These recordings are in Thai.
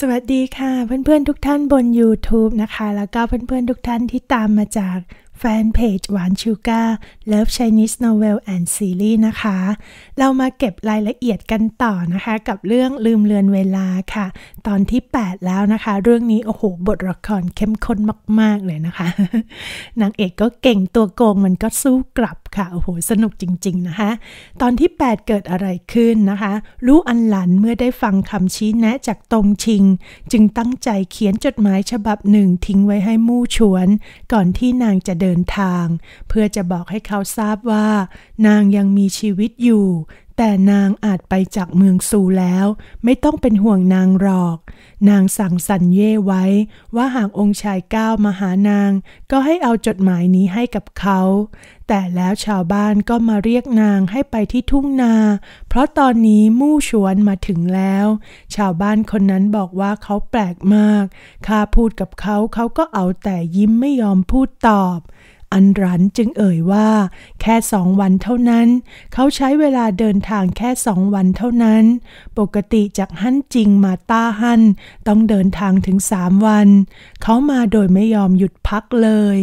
สวัสดีค่ะเพื่อนๆทุกท่านบน YouTube นะคะ แล้วก็เพื่อนๆทุกท่านที่ตามมาจาก แฟนเพจหวานชูการ์ Love Chinese Novel and Series นะคะ เรามาเก็บรายละเอียดกันต่อนะคะ กับเรื่องลืมเลือนเวลาค่ะ ตอนที่ 8 แล้วนะคะ เรื่องนี้ โอ้โห บทละครเข้มข้นมาก ๆ เลยนะคะ นางเอกก็เก่งตัวโกงมันก็สู้กลับค่ะ โอ้โห สนุกจริง ๆ นะคะ ตอนที่ 8 เกิดอะไรขึ้นนะคะลู่อันหลันเมื่อได้ฟังคำชี้แนะจากตรงชิง จึงตั้งใจเขียนจดหมายฉบับหนึ่งทิ้งไว้ให้มู่ชวน ก่อนที่นางจะเดินินทาง เพื่อจะบอกให้เขาทราบว่านางยังมีชีวิตอยู่ แต่นางอาจไปจากเมืองซูแล้ว ไม่ต้องเป็นห่วงนางหรอก นางสั่งสัญเย่ไว้ ว่าหากองค์ชายก้าวมาหานาง ก็ให้เอาจดหมายนี้ให้กับเขา แต่แล้วชาวบ้านก็มาเรียกนางให้ไปที่ทุ่งนา เพราะตอนนี้มู่ชวนมาถึงแล้ว ชาวบ้านคนนั้นบอกว่าเขาแปลกมากข้าพูดกับเขาเขาก็เอาแต่ยิ้มไม่ยอมพูดตอบ อันรันจึงเอ่ยว่า แค่สองวันเท่านั้น เขาใช้เวลาเดินทางแค่สองวันเท่านั้น ปกติจากฮั่นจิงมาต้าฮั่นต้องเดินทางถึงสามวัน เขามาโดยไม่ยอมหยุดพักเลย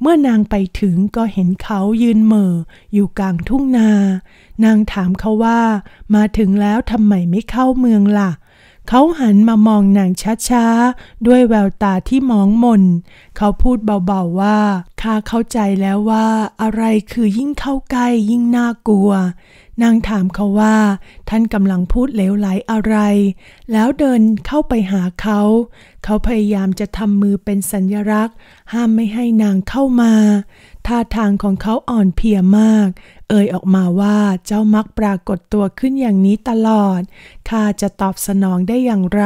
เมื่อนางไปถึงก็เห็นเขายืนเหม่ออยู่กลางทุ่งนา นางถามเขาว่า มาถึงแล้วทำไมไม่เข้าเมืองล่ะเขาหันมามองนางช้าๆ ด้วยแววตาที่มองมน เขาพูดเบาๆว่าข้าเข้าใจแล้วว่าอะไรคือยิ่งเข้าใกล้ยิ่งน่ากลัว นางถามเขาว่า ท่านกำลังพูดเลวไหลอะไร แล้วเดินเข้าไปหาเขา เขาพยายามจะทำมือเป็นสัญลักษณ์ ห้ามไม่ให้นางเข้ามา ท่าทางของเขาอ่อนเพลียมาก เอ่ยออกมาว่าเจ้ามักปรากฏตัวขึ้นอย่างนี้ตลอด ข้าจะตอบสนองได้อย่างไร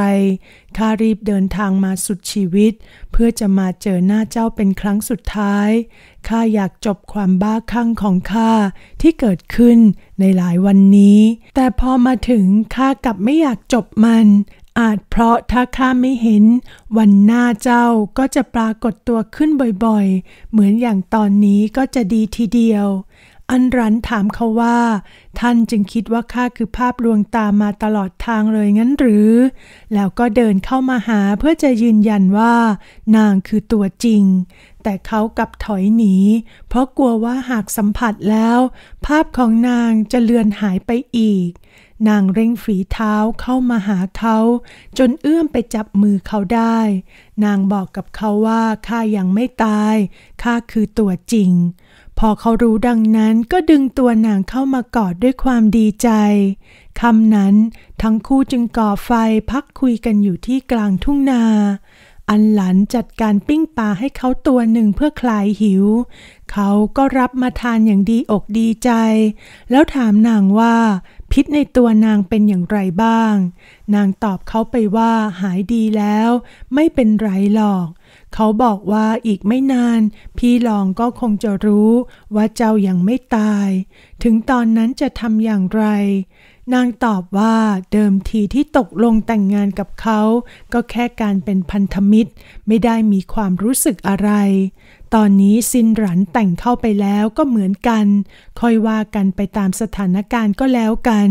ข้ารีบเดินทางมาสุดชีวิต เพื่อจะมาเจอหน้าเจ้าเป็นครั้งสุดท้าย ข้าอยากจบความบ้าคลั่งของข้าที่เกิดขึ้นในหลายวันนี้ แต่พอมาถึงข้ากลับไม่อยากจบมัน อาจเพราะถ้าข้าไม่เห็น วันหน้าเจ้าก็จะปรากฏตัวขึ้นบ่อยๆ เหมือนอย่างตอนนี้ก็จะดีทีเดียว อันรันถามเขาว่า ท่านจึงคิดว่าข้าคือภาพลวงตามาตลอดทางเลยงั้นหรือ แล้วก็เดินเข้ามาหาเพื่อจะยืนยันว่า นางคือตัวจริง แต่เขากลับถอยหนี เพราะกลัวว่าหากสัมผัสแล้ว ภาพของนางจะเลือนหายไปอีก นางเร่งฝีเท้าเข้ามาหาเขา จนเอื้อมไปจับมือเขาได้ นางบอกกับเขาว่าข้ายังไม่ตายข้าคือตัวจริง พอเขารู้ดังนั้นก็ดึงตัวนางเข้ามากอดด้วยความดีใจคำนั้นทั้งคู่จึงก่อไฟพักคุยกันอยู่ที่กลางทุ่งนาอันหลันจัดการปิ้งปลาให้เขาตัวหนึ่งเพื่อคลายหิว เขาก็รับมาทานอย่างดีอกดีใจ แล้วถามนางว่า พิษในตัวนางเป็นอย่างไรบ้าง นางตอบเขาไปว่าหายดีแล้ว ไม่เป็นไรหรอก เขาบอกว่าอีกไม่นาน พี่ลองก็คงจะรู้ว่าเจ้ายังไม่ตาย ถึงตอนนั้นจะทำอย่างไร นางตอบว่าเดิมทีที่ตกลงแต่งงานกับเขา ก็แค่การเป็นพันธมิตร ไม่ได้มีความรู้สึกอะไร ตอนนี้ซินหลันแต่งเข้าไปแล้วก็เหมือนกัน ค่อยว่ากันไปตามสถานการณ์ก็แล้วกัน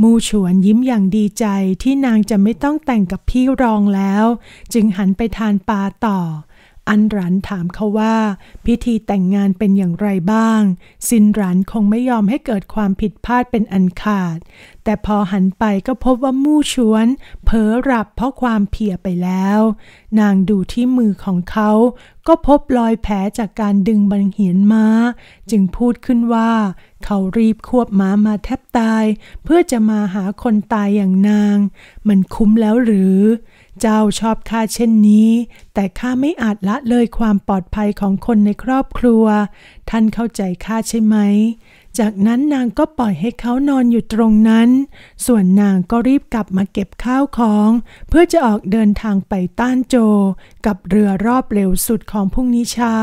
มูฉวนยิ้มอย่างดีใจที่นางจะไม่ต้องแต่งกับพี่รองแล้ว จึงหันไปทานปลาต่อ อันรันถามเขาว่า พิธีแต่งงานเป็นอย่างไรบ้าง ซินรันคงไม่ยอมให้เกิดความผิดพลาดเป็นอันขาด แต่พอหันไปก็พบว่ามู่ชวน เผลอหลับเพราะความเพียไปแล้ว นางดูที่มือของเขา ก็พบรอยแผลจากการดึงบังเหียนม้า จึงพูดขึ้นว่าเขารีบควบม้ามาแทบตาย เพื่อจะมาหาคนตายอย่างนาง มันคุ้มแล้วหรือ เจ้าชอบข้าเช่นนี้ แต่ข้าไม่อาจละเลยความปลอดภัยของคนในครอบครัว ท่านเข้าใจข้าใช่ไหม จากนั้นนางก็ปล่อยให้เขานอนอยู่ตรงนั้น ส่วนนางก็รีบกลับมาเก็บข้าวของ เพื่อจะออกเดินทางไปต้านโจ กับเรือรอบเร็วสุดของพรุ่งนี้เช้า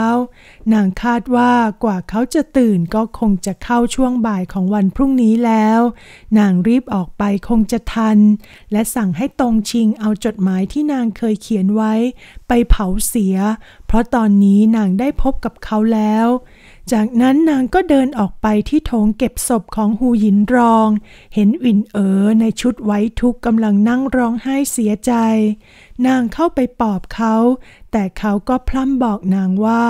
นางคาดว่ากว่าเขาจะตื่นก็คงจะเข้าช่วงบ่ายของวันพรุ่งนี้แล้ว นางรีบออกไปคงจะทัน และสั่งให้ตรงชิงเอาจดหมายที่นางเคยเขียนไว้ ไปเผาเสีย เพราะตอนนี้นางได้พบกับเขาแล้ว จากนั้นนางก็เดินออกไปที่โถงเก็บศพของหูหยินรอง เห็นวินเอ๋อในชุดไว้ทุกกำลังนั่งร้องไห้เสียใจ นางเข้าไปปลอบเขา แต่เขาก็พล่ำบอกนางว่า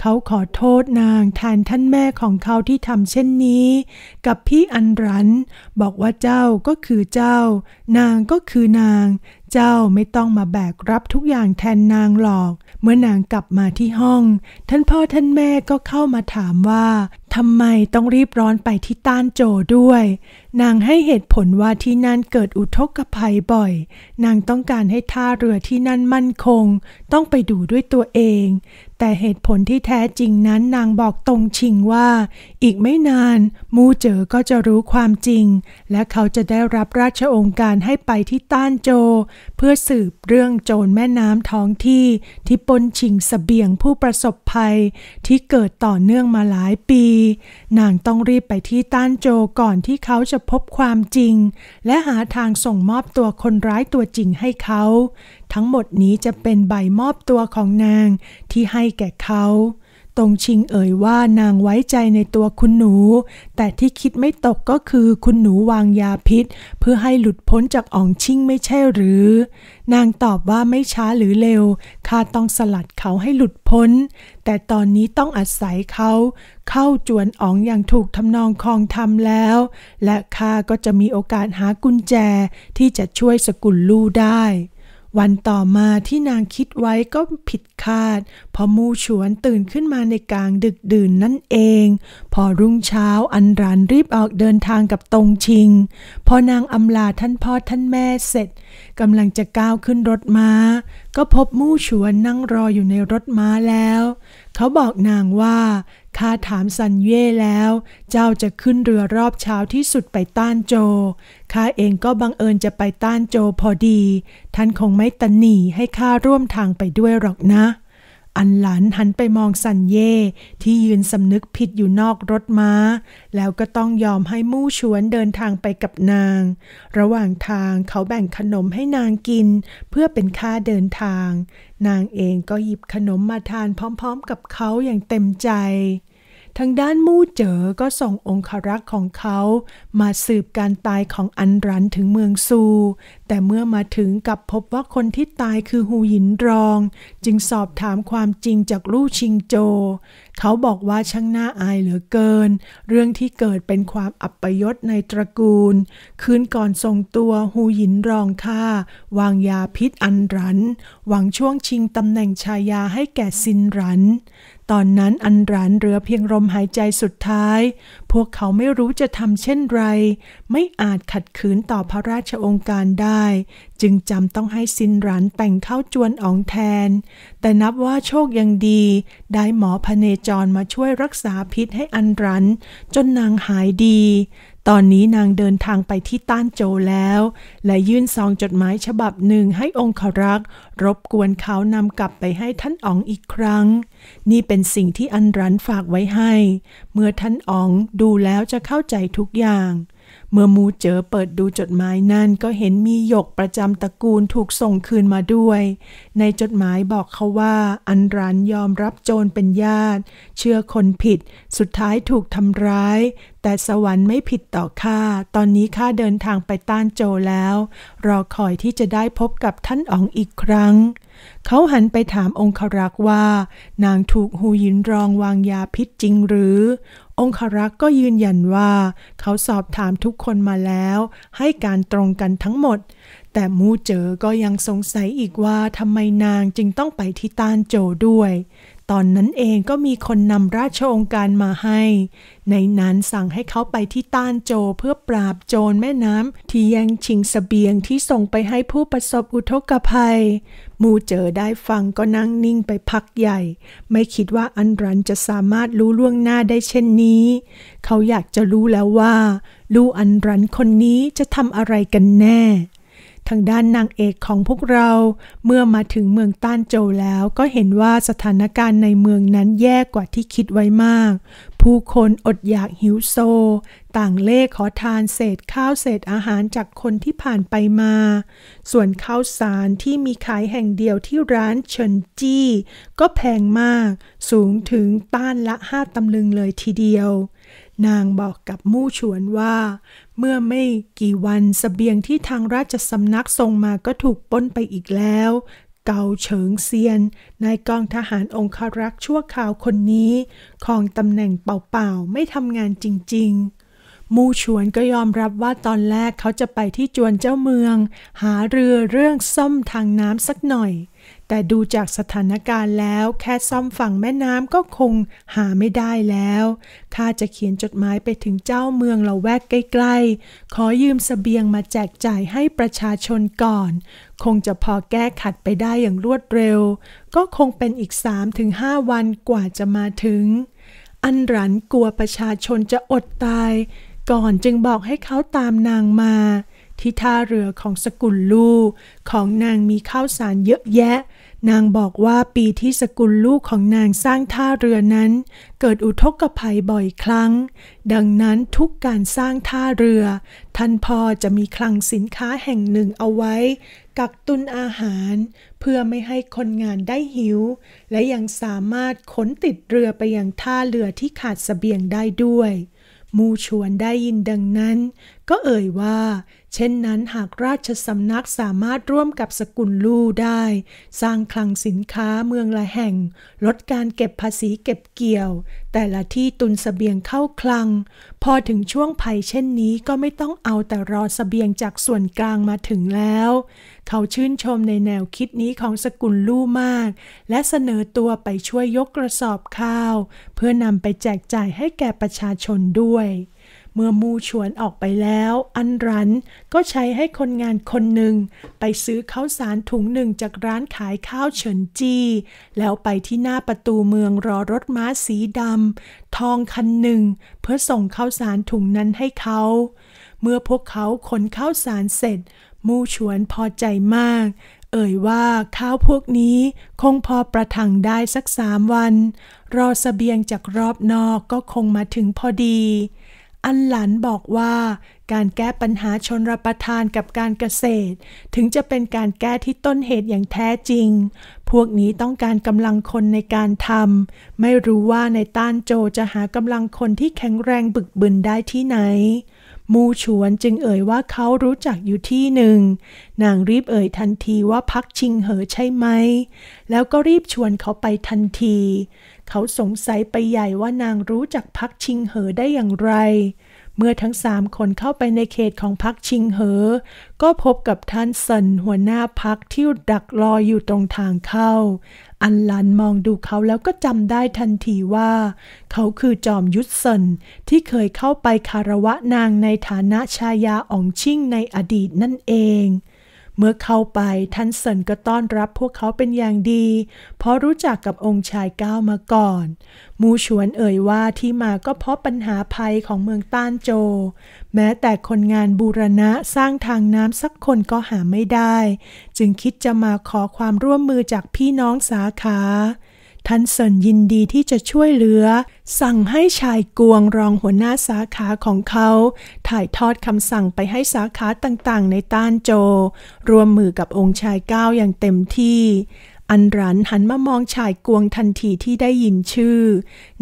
เขาขอโทษนางแทนท่านแม่ของเขาที่ทำเช่นนี้ กับพี่อันรัน บอกว่าเจ้าก็คือเจ้า นางก็คือนาง เจ้าไม่ต้องมาแบกรับทุกอย่างแทนนางหรอก มื่อนางกลับมาที่ห้อง ท่านพ่อท่านแม่ก็เข้ามาถามว่าทำไมต้องรีบร้อนไปที่ต้านโจด้วย นางให้เหตุผลว่าที่นั่นเกิดอุทกภัยบ่อย นางต้องการให้ท่าเรือที่นั่นมั่นคง ต้องไปดูด้วยตัวเอง แต่เหตุผลที่แท้จริงนั้นนางบอกตรงชิงว่า อีกไม่นานมูเจอก็จะรู้ความจริง และเขาจะได้รับราชองค์การให้ไปที่ต้านโจ เพื่อสืบเรื่องโจรแม่น้ำท้องที่ที่ปนชิงสเสบียงผู้ประสบภัย ที่เกิดต่อเนื่องมาหลายปี นางต้องรีบไปที่ต้านโจก่อนที่เขาจะพบความจริง และหาทางส่งมอบตัวคนร้ายตัวจริงให้เขา ทั้งหมดนี้จะเป็นใบมอบตัวของนางที่ให้แก่เขา ตรงชิงเอ่ยว่านางไว้ใจในตัวคุณหนู แต่ที่คิดไม่ตกก็คือคุณหนูวางยาพิษ เพื่อให้หลุดพ้นจากอ่องชิงไม่ใช่หรือ นางตอบว่าไม่ช้าหรือเร็วข้าต้องสลัดเขาให้หลุดพ้น แต่ตอนนี้ต้องอาศัยเขา เข้าจวนอ๋องอย่างถูกทำนองคองทำแล้ว และข้าก็จะมีโอกาสหากุญแจที่จะช่วยสกุลลู่ได้ วันต่อมาที่นางคิดไว้ก็ผิดคาด พอมูฉวนตื่นขึ้นมาในกลางดึกดื่นนั่นเอง พอรุ่งเช้าอันรันรีบออกเดินทางกับตรงชิง พอนางอำลาท่านพ่อท่านแม่เสร็จกำลังจะก้าวขึ้นรถม้า ก็พบมู่ฉวนนั่งรออยู่ในรถม้าแล้ว เขาบอกนางว่าข้าถามซันเย่แล้ว เจ้าจะขึ้นเรือรอบเช้าที่สุดไปต้านโจข้าเองก็บังเอิญจะไปต้านโจพอดี ท่านคงไม่ตันหนีให้ข้าร่วมทางไปด้วยหรอกนะ อันหลานหันไปมองสันเย่ที่ยืนสำนึกผิดอยู่นอกรถม้า แล้วก็ต้องยอมให้มู่ชวนเดินทางไปกับนาง ระหว่างทางเขาแบ่งขนมให้นางกิน เพื่อเป็นค่าเดินทาง นางเองก็หยิบขนมมาทานพร้อมๆกับเขาอย่างเต็มใจทางด้านมู่เจ๋อก็ส่งองครักษ์ของเขา มาสืบการตายของอันรันถึงเมืองซูแต่เมื่อมาถึงกับพบว่าคนที่ตายคือฮูหยินรอง จึงสอบถามความจริงจากลู่ชิงโจ เขาบอกว่าช่างน่าอายเหลือเกิน เรื่องที่เกิดเป็นความอัปยศในตระกูล คืนก่อนส่งตัวฮูหยินรองฆ่า วางยาพิษอันรัน หวังช่วงชิงตำแหน่งชายาให้แก่ซินรันตอนนั้นอันรันเรือเพียงลมหายใจสุดท้ายพวกเขาไม่รู้จะทำเช่นไร ไม่อาจขัดขืนต่อพระราชองค์การได้ จึงจำต้องให้ซินรันแต่งเข้าจวนอองแทน แต่นับว่าโชคยังดี ได้หมอพเนจรมาช่วยรักษาพิษให้อันรัน จนนางหายดี ตอนนี้นางเดินทางไปที่ต้านโจแล้ว และยื่นซองจดหมายฉบับหนึ่งให้องครักษ์รบกวนเขานำกลับไปให้ท่านอ๋องอีกครั้ง นี่เป็นสิ่งที่อันรันฝากไว้ให้ เมื่อท่านอ๋องดูแล้วจะเข้าใจทุกอย่าง เมื่อมูเจอเปิดดูจดหมายนั่นก็เห็นมีหยกประจำตระกูลถูกส่งคืนมาด้วย ในจดหมายบอกเขาว่า อันรันยอมรับโจรเป็นญาติ เชื่อคนผิด สุดท้ายถูกทำร้าย แต่สวรรค์ไม่ผิดต่อข้า ตอนนี้ข้าเดินทางไปต้านโจแล้ว รอคอยที่จะได้พบกับท่านอ๋องอีกครั้ง เขาหันไปถามองครักษ์ว่า นางถูกหูยินรองวางยาพิษจริงหรือ องครักษ์ก็ยืนยันว่า เขาสอบถามทุกคนมาแล้ว ให้การตรงกันทั้งหมด แต่มูเจอก็ยังสงสัยอีกว่าทำไมนางจึงต้องไปที่ต้านโจด้วย ตอนนั้นเองก็มีคนนำราชองค์การมาให้ ในนั้นสั่งให้เขาไปที่ต้านโจเพื่อปราบโจรแม่น้ำที่แย่งชิงสเสบียงที่ส่งไปให้ผู้ประสบอุทกภัย มูเจอได้ฟังก็นั่งนิ่งไปพักใหญ่ ไม่คิดว่าอันรันจะสามารถรู้ล่วงหน้าได้เช่นนี้ เขาอยากจะรู้แล้วว่า ลูอันรันคนนี้จะทำอะไรกันแน่ ทางด้านนางเอกของพวกเราเมื่อมาถึงเมืองต้านโจวแล้วก็เห็นว่าสถานการณ์ในเมืองนั้นแย่กว่าที่คิดไว้มากผู้ผู้คนอดอยากหิวโซ ต่างเล่ขอทานเศษข้าวเศษอาหารจากคนที่ผ่านไปมา ส่วนข้าวสารที่มีขายแห่งเดียวที่ร้านเฉินจี้ ก็แพงมาก สูงถึงต้านละห้าตำลึงเลยทีเดียว นางบอกกับมู่ชวนว่า เมื่อไม่กี่วันสเสบียงที่ทางราชสำนักส่งมาก็ถูกป้นไปอีกแล้ว เกาเฉิงเซียนนายกองทหารองคารักษ์ชั่วคราวคนนี้ ของตำแหน่งเปล่าๆ ไม่ทำงานจริง ๆ มูชวนก็ยอมรับว่าตอนแรกเขาจะไปที่จวนเจ้าเมือง หาเรือเรื่องซ่อมทางน้ำสักหน่อย แต่ดูจากสถานการณ์แล้วแค่ซ่อมฝั่งแม่น้ำก็คงหาไม่ได้แล้วข้าจะเขียนจดหมายไปถึงเจ้าเมืองเราแวกใกล้ๆ ขอยืมสเสบียงมาแจกจ่ายให้ประชาชนก่อน คงจะพอแก้ขัดไปได้อย่างรวดเร็ว ก็คงเป็นอีก 3-5 วันกว่าจะมาถึงอันรันกลัวประชาชนจะอดตาย ก่อนจึงบอกให้เขาตามนางมา ที่ท่าเรือของสกุลลูกของนางมีข้าวสารเยอะแยะ นางบอกว่าปีที่สกุลลูกของนางสร้างท่าเรือนั้น เกิดอุทกภัยบ่อยครั้ง ดังนั้นทุกการสร้างท่าเรือ ท่านพ่อจะมีคลังสินค้าแห่งหนึ่งเอาไว้ กักตุนอาหาร เพื่อไม่ให้คนงานได้หิว และยังสามารถขนติดเรือไปยังท่าเรือที่ขาดสเสบียงได้ด้วย มูชวนได้ยินดังนั้น ก็เอ่ยว่า เช่นนั้นหากราชสำนักสามารถร่วมกับสกุลลู่ได้ สร้างคลังสินค้าเมืองละแห่ง ลดการเก็บภาษีเก็บเกี่ยว แต่ละที่ตุนสเสบียงเข้าคลัง พอถึงช่วงภัยเช่นนี้ก็ไม่ต้องเอาแต่รอสเสบียงจากส่วนกลางมาถึงแล้ว เขาชื่นชมในแนวคิดนี้ของสกุลลู่มาก และเสนอตัวไปช่วยยกกระสอบข้าว เพื่อนำไปแจกจ่ายให้แก่ประชาชนด้วย เมื่อมูชวนออกไปแล้ว อันรันก็ใช้ให้คนงานคนหนึ่ง ไปซื้อข้าวสารถุงหนึ่งจากร้านขายข้าวเฉินจี แล้วไปที่หน้าประตูเมืองรอรถม้าสีดำทองคันหนึ่ง เพื่อส่งข้าวสารถุงนั้นให้เขา เมื่อพวกเขาขนข้าวสารเสร็จ มูชวนพอใจมาก เอ่ยว่าข้าวพวกนี้คงพอประทังได้สักสามวัน รอสเสบียงจากรอบนอกก็คงมาถึงพอดี อันหลันบอกว่า การแก้ปัญหาชนรับประทานกับการเกษตร ถึงจะเป็นการแก้ที่ต้นเหตุอย่างแท้จริง พวกนี้ต้องการกำลังคนในการทำไม่รู้ว่าในต้านโจจะหากำลังคนที่แข็งแรงบึกบึนได้ที่ไหน มูชวนจึงเอ่ยว่าเขารู้จักอยู่ที่หนึ่ง นางรีบเอ่ยทันทีว่าพักชิงเหอใช่ไหม แล้วก็รีบชวนเขาไปทันที เขาสงสัยไปใหญ่ว่านางรู้จักพักชิงเหอได้อย่างไร เมื่อทั้งสามคนเข้าไปในเขตของพักชิงเหอ ก็พบกับท่านเซินหัวหน้าพักที่ดักรออยู่ตรงทางเข้า อันลันมองดูเขาแล้วก็จำได้ทันทีว่า เขาคือจอมยุทธสนที่เคยเข้าไปคารวะนางในฐานะชายาอ่องชิ่งในอดีตนั่นเอง เมื่อเข้าไปท่านเซินก็ต้อนรับพวกเขาเป็นอย่างดี เพราะรู้จักกับองค์ชายก้าวมาก่อน มูชวนเอ่ยว่าที่มาก็เพราะปัญหาภัยของเมืองต้านโจ แม้แต่คนงานบูรณะสร้างทางน้ำสักคนก็หาไม่ได้ จึงคิดจะมาขอความร่วมมือจากพี่น้องสาขา ท่านเซินยินดีที่จะช่วยเหลือ สั่งให้ชายกวงรองหัวหน้าสาขาของเขา ถ่ายทอดคำสั่งไปให้สาขาต่างๆ ในต้านโจ รวมมือกับองค์ชายก้าวอย่างเต็มที่ อันรันหันมามองชายกวงทันทีที่ได้ยินชื่อ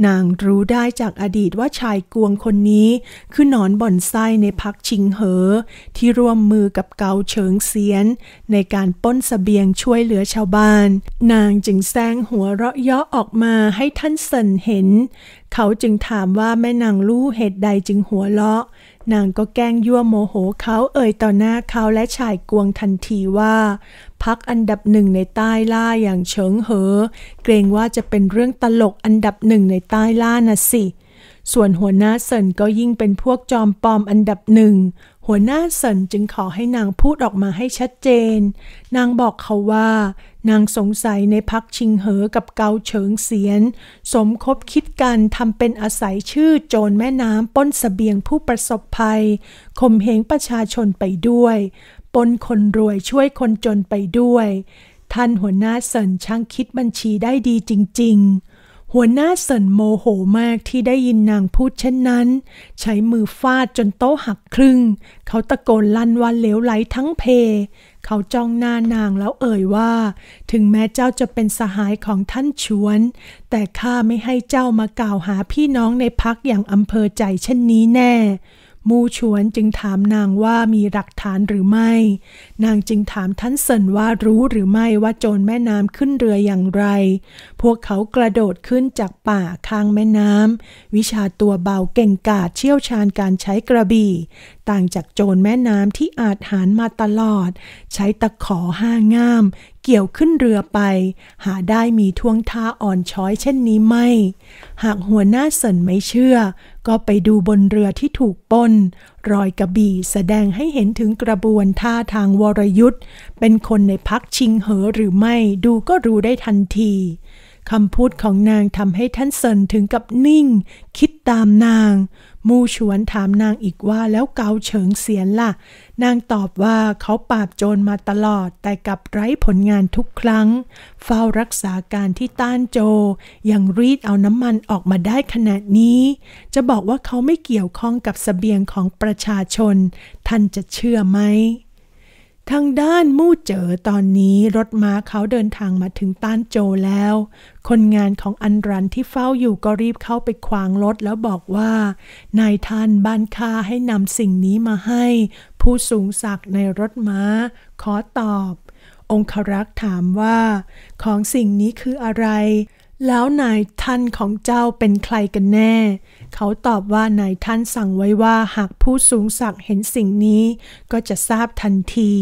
นางรู้ได้จากอดีตว่าชายกวงคนนี้ คือหนอนบ่อนไส้ในพักชิงเหอ ที่ร่วมมือกับเกาเฉิงเสียน ในการป้นสเสบียงช่วยเหลือชาวบ้าน นางจึงแซงหัวเราะยาะออกมาให้ท่านเซินเห็น เขาจึงถามว่าแม่นางลู่เหตุใดจึงหัวเราะ นางก็แกล้งยั่วโมโหเขาเอ่ยต่อหน้าเขาและชายกวงทันทีว่า พักอันดับหนึ่งในใต้ล่าอย่างเฉิงเหอ เกรงว่าจะเป็นเรื่องตลกอันดับหนึ่งในใต้ล่านะสิ ส่วนหัวหน้าเซินก็ยิ่งเป็นพวกจอมปลอมอันดับหนึ่ง หัวหน้าเซินจึงขอให้นางพูดออกมาให้ชัดเจน นางบอกเขาว่า นางสงสัยในพักชิงเหอกับเกาเฉิงเสียน สมคบคิดกันทำเป็นอาศัยชื่อโจรแม่น้ำป้นสเสบียงผู้ประสบภัยข่มเหงประชาชนไปด้วยปล้นคนรวยช่วยคนจนไปด้วย ท่านหัวหน้าเซินช่างคิดบัญชีได้ดีจริง ๆ หัวหน้าเซินโมโหมากที่ได้ยินนางพูดเช่นนั้น ใช้มือฟาดจนโต๊ะหักครึ่ง เขาตะโกนลั่นว่าเหลวไหลทั้งเพ เขาจ้องหน้านางแล้วเอ่ยว่า ถึงแม้เจ้าจะเป็นสหายของท่านชวน แต่ข้าไม่ให้เจ้ามากล่าวหาพี่น้องในพรรคอย่างอำเภอใจเช่นนี้แน่ มูชวนจึงถามนางว่ามีหลักฐานหรือไม่ นางจึงถามท่านเซินว่ารู้หรือไม่ว่าโจรแม่น้ำขึ้นเรืออย่างไร พวกเขากระโดดขึ้นจากป่าข้างแม่น้ำวิชาตัวเบาเก่งกาจเชี่ยวชาญการใช้กระบี่ ต่างจากโจรแม่น้ำที่อาจหารมาตลอด ใช้ตะขอห้าง่าม เกี่ยวขึ้นเรือไป หาได้มีท่วงท่าอ่อนช้อยเช่นนี้ไม่ หากหัวหน้าเซินไม่เชื่อ ก็ไปดูบนเรือที่ถูกป้นรอยกระบี่แสดงให้เห็นถึงกระบวนท่าทางวรยุทธ์เป็นคนในพักชิงเหอหรือไม่ดูก็รู้ได้ทันทีคำพูดของนางทำให้ท่านเซินถึงกับนิ่ง คิดตามนาง มู่ชวนถามนางอีกว่าแล้วเกาเฉิงเสียนล่ะ นางตอบว่าเขาปราบโจรมาตลอด แต่กับไร้ผลงานทุกครั้ง เฝ้ารักษาการที่ต้านโจยังรีดเอาน้ำมันออกมาได้ขนาดนี้ จะบอกว่าเขาไม่เกี่ยวข้องกับสเสบียงของประชาชน ท่านจะเชื่อไหม ทางด้านมู่เจ๋อตอนนี้รถม้าเขาเดินทางมาถึงต้านโจแล้ว คนงานของอันรันที่เฝ้าอยู่ก็รีบเข้าไปขวางรถแล้วบอกว่า นายท่านบ้านค้าให้นำสิ่งนี้มาให้ ผู้สูงศักดิ์ในรถม้า ขอตอบ องครักษ์ถามว่า ของสิ่งนี้คืออะไร แล้วนายท่านของเจ้าเป็นใครกันแน่ เขาตอบว่านายท่านสั่งไว้ว่าหากผู้สูงศักดิ์เห็นสิ่งนี้ ก็จะทราบทันที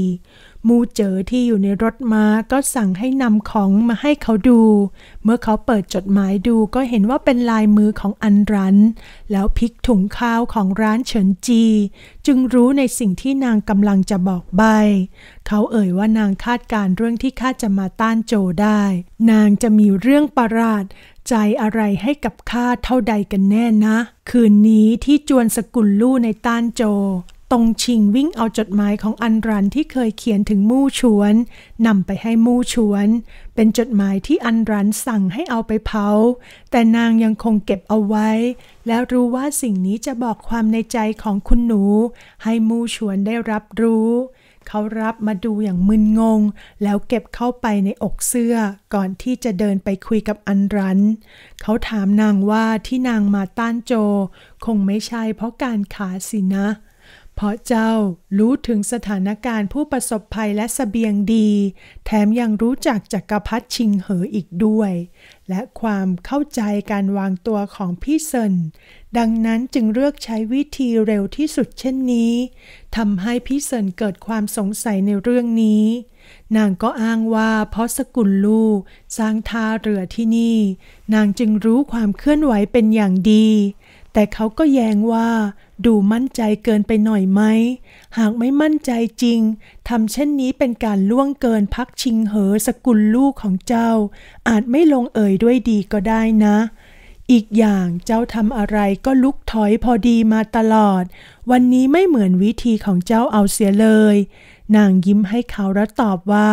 มูเจอที่อยู่ในรถม้าก็สั่งให้นำของมาให้เขาดู เมื่อเขาเปิดจดหมายดูก็เห็นว่าเป็นลายมือของอันรัน แล้วพลิกถุงข้าวของร้านเฉินจี จึงรู้ในสิ่งที่นางกำลังจะบอกใบ เขาเอ่ยว่านางคาดการเรื่องที่ข้าจะมาต้านโจได้ นางจะมีเรื่องประหลาดใจอะไรให้กับข้าเท่าใดกันแน่นะ คืนนี้ที่จวนสกุลลู่ในต้านโจ ตงชิงวิ่งเอาจดหมายของอันรันที่เคยเขียนถึงมู่ชวนนำไปให้มู่ชวน เป็นจดหมายที่อันรันสั่งให้เอาไปเผา แต่นางยังคงเก็บเอาไว้ แล้วรู้ว่าสิ่งนี้จะบอกความในใจของคุณหนู ให้มู่ชวนได้รับรู้ เขารับมาดูอย่างมึนงง แล้วเก็บเข้าไปในอกเสื้อ ก่อนที่จะเดินไปคุยกับอันรัน เขาถามนางว่าที่นางมาต้านโจ คงไม่ใช่เพราะการขาสินะ เพราะเจ้ารู้ถึงสถานการณ์ผู้ประสบภัยและสเสบียงดี แถมยังรู้จักจักรพรรดิชิงเหออีกด้วย และความเข้าใจการวางตัวของพี่เซินดังนั้นจึงเลือกใช้วิธีเร็วที่สุดเช่นนี้ทำให้พี่เซินเกิดความสงสัยในเรื่องนี้ นางก็อ้างว่าเพราะสกุลลูสร้างท่าเรือที่นี่ นางจึงรู้ความเคลื่อนไหวเป็นอย่างดี แต่เขาก็แย้งว่า ดูมั่นใจเกินไปหน่อยไหม หากไม่มั่นใจจริงทำเช่นนี้เป็นการล่วงเกินพักชิงเหอสกุลลูกของเจ้า อาจไม่ลงเอ่ยด้วยดีก็ได้นะ อีกอย่างเจ้าทำอะไรก็ลุกถอยพอดีมาตลอด วันนี้ไม่เหมือนวิธีของเจ้าเอาเสียเลย นางยิ้มให้เขาแล้วตอบว่า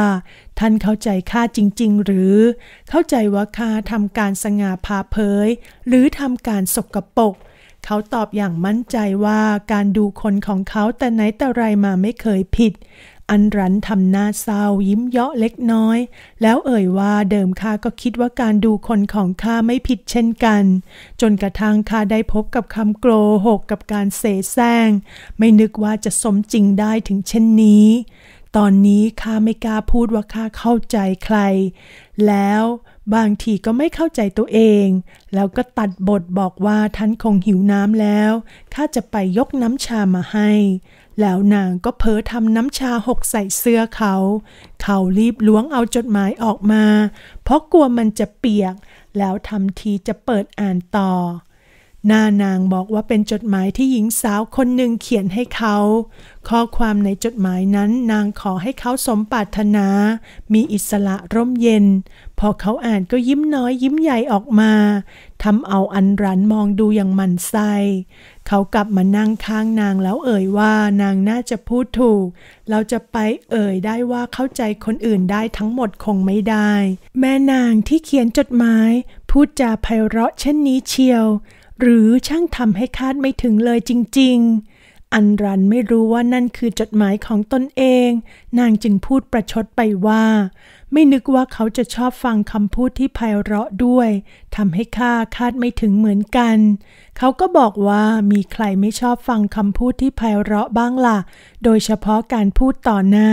ท่านเข้าใจข้าจริง ๆ หรือ เข้าใจว่าข้าทำการสง่าผ่าเผย หรือทำการสกปรก เขาตอบอย่างมั่นใจว่าการดูคนของเขาแต่ไหนแต่ไรมาไม่เคยผิด อันรันทำหน้าเศร้ายิ้มเยาะเล็กน้อย แล้วเอ่ยว่าเดิมข้าก็คิดว่าการดูคนของข้าไม่ผิดเช่นกัน จนกระทั่งข้าได้พบกับคำโกรหกกับการเสแสร้งไม่นึกว่าจะสมจริงได้ถึงเช่นนี้ ตอนนี้ข้าไม่กล้าพูดว่าข้าเข้าใจใคร แล้ว บางทีก็ไม่เข้าใจตัวเอง แล้วก็ตัดบทบอกว่าท่านคงหิวน้ำแล้ว ข้าจะไปยกน้ำชามาให้ แล้วนางก็เพ้อทำน้ำชาหกใส่เสื้อเขา เขารีบล้วงเอาจดหมายออกมา เพราะกลัวมันจะเปียก แล้วทำทีจะเปิดอ่านต่อ หน้านางบอกว่าเป็นจดหมายที่หญิงสาวคนหนึ่งเขียนให้เขา ข้อความในจดหมายนั้นนางขอให้เขาสมปรารถนา มีอิสระร่มเย็น พอเขาอ่านก็ยิ้มน้อยยิ้มใหญ่ออกมาทำเอาอันรันมองดูอย่างมันไส้เขากลับมานั่งข้างนางแล้วเอ่ยว่านางน่าจะพูดถูก เราจะไปเอ่ยได้ว่าเข้าใจคนอื่นได้ทั้งหมดคงไม่ได้ แม่นางที่เขียนจดหมาย พูดจาไพเราะเช่นนี้เชียว หรือช่างทำให้คาดไม่ถึงเลยจริง ๆ อันรันไม่รู้ว่านั่นคือจดหมายของตนเองนางจึงพูดประชดไปว่า ไม่นึกว่าเขาจะชอบฟังคำพูดที่ไพเราะด้วยทำให้ข้าคาดไม่ถึงเหมือนกัน เขาก็บอกว่ามีใครไม่ชอบฟังคำพูดที่ไพเราะบ้างล่ะ โดยเฉพาะการพูดต่อหน้า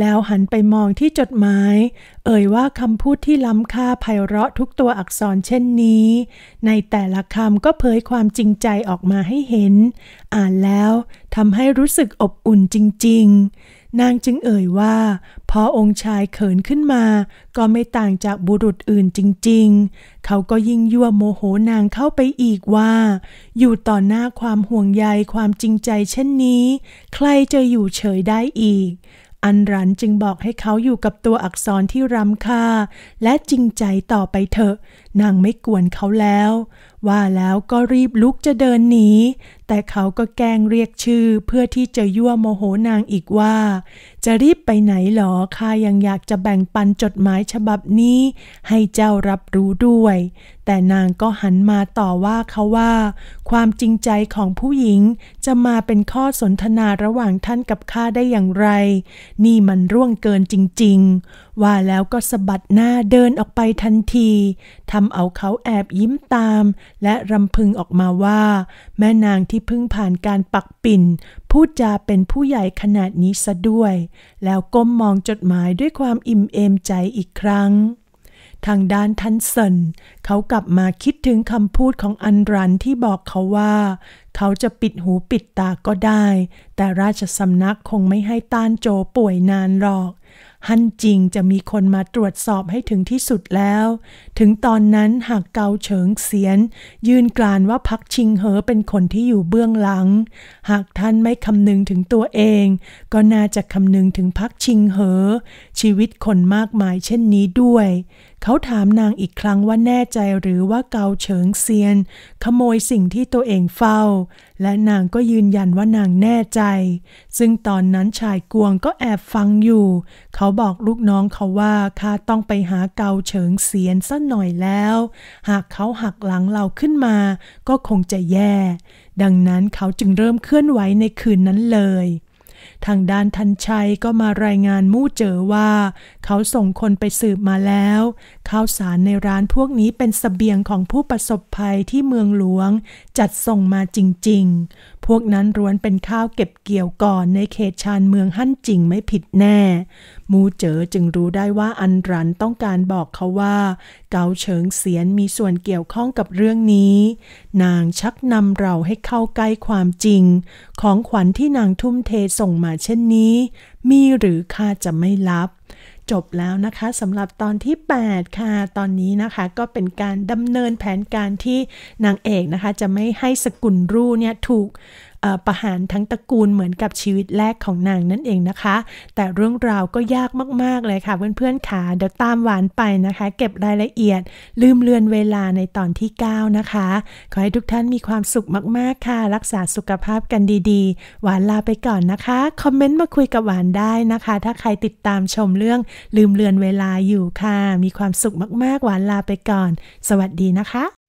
แล้วหันไปมองที่จดหมาย เอ่ยว่าคำพูดที่ล้ำค่าไพเราะทุกตัวอักษรเช่นนี้ ในแต่ละคำก็เผยความจริงใจออกมาให้เห็น อ่านแล้วทำให้รู้สึกอบอุ่นจริง ๆ นางจึงเอ่ยว่า พอองค์ชายเขินขึ้นมา ก็ไม่ต่างจากบุรุษอื่นจริง ๆ เขาก็ยิ่งยั่วโมโหนางเข้าไปอีกว่า อยู่ต่อหน้าความห่วงใยความจริงใจเช่นนี้ ใครจะอยู่เฉยได้อีก อันรันจึงบอกให้เขาอยู่กับตัวอักษรที่รำคาและจริงใจต่อไปเถอะ นางไม่กวนเขาแล้ว ว่าแล้วก็รีบลุกจะเดินหนี แต่เขาก็แกล้งเรียกชื่อเพื่อที่จะยั่วโมโหนางอีกว่า จะรีบไปไหนหรอข้ายังอยากจะแบ่งปันจดหมายฉบับนี้ ให้เจ้ารับรู้ด้วย แต่นางก็หันมาต่อว่าเขาว่า ความจริงใจของผู้หญิงจะมาเป็นข้อสนทนาระหว่างท่านกับข้าได้อย่างไร นี่มันร่วงเกินจริง ๆ ว่าแล้วก็สะบัดหน้าเดินออกไปทันทีทำเอาเขาแอบยิ้มตาม และรำพึงออกมาว่า แม่นางที่เพิ่งผ่านการปักปิ่น พูดจาเป็นผู้ใหญ่ขนาดนี้ซะด้วย แล้วก้มมองจดหมายด้วยความอิ่มเอมใจอีกครั้งทางด้านทันเซนเขากลับมาคิดถึงคำพูดของอันรันที่บอกเขาว่า เขาจะปิดหูปิดตาก็ได้ แต่ราชสำนักคงไม่ให้ต้านโจป่วยนานหรอก ฮั่นจริงจะมีคนมาตรวจสอบให้ถึงที่สุดแล้ว ถึงตอนนั้นหากเกาเฉิงเสียน ยืนกลานว่าพักชิงเหอเป็นคนที่อยู่เบื้องหลัง หากท่านไม่คำนึงถึงตัวเอง ก็น่าจะคำนึงถึงพักชิงเหอ ชีวิตคนมากมายเช่นนี้ด้วย เขาถามนางอีกครั้งว่าแน่ใจหรือว่าเกาเฉิงเซียน ขโมยสิ่งที่ตัวเองเฝ้า และนางก็ยืนยันว่านางแน่ใจ ซึ่งตอนนั้นชายกวงก็แอบฟังอยู่ เขาบอกลูกน้องเขาว่าข้าต้องไปหาเกาเฉิงเสียนสักหน่อยแล้ว หากเขาหักหลังเราขึ้นมา ก็คงจะแย่ ดังนั้นเขาจึงเริ่มเคลื่อนไหวในคืนนั้นเลย ทางด้านทันชัยก็มารายงานมู่เจอว่า เขาส่งคนไปสืบมาแล้วข้าวสารในร้านพวกนี้เป็นสเสบียงของผู้ประสบภัยที่เมืองหลวง จัดส่งมาจริง ๆ พวกนั้นร้วนเป็นข้าวเก็บเกี่ยวก่อนในเขตชานเมืองฮั่นจริงไม่ผิดแน่ มูเจ๋อจึงรู้ได้ว่าอันรันต้องการบอกเขาว่า เกาเฉิงเสียนมีส่วนเกี่ยวข้องกับเรื่องนี้ นางชักนำเราให้เข้าใกล้ความจริง ของขวัญที่นางทุ่มเทส่งมาเช่นนี้ มีหรือข้าจะไม่รับ จบแล้วนะคะสำหรับตอนที่ 8 ค่ะ ตอนนี้นะคะก็เป็นการดำเนินแผนการที่นางเอกนะคะ จะไม่ให้สกุลรูเนี่ยถูก ประหารทั้งตระกูลเหมือนกับชีวิตแรกของนางนั่นเองนะคะ แต่เรื่องราวก็ยากมากๆเลยค่ะเพื่อนๆค่ะเดี๋ยวตามหวานไปนะคะ เก็บรายละเอียด ลืมเลือนเวลาในตอนที่ 9 นะคะ ขอให้ทุกท่านมีความสุขมากๆค่ะ รักษาสุขภาพกันดีๆ หวานลาไปก่อนนะคะ คอมเมนต์มาคุยกับหวานได้นะคะ ถ้าใครติดตามชมเรื่องลืมเลือนเวลาอยู่ค่ะ มีความสุขมากๆ หวานลาไปก่อน สวัสดีนะคะ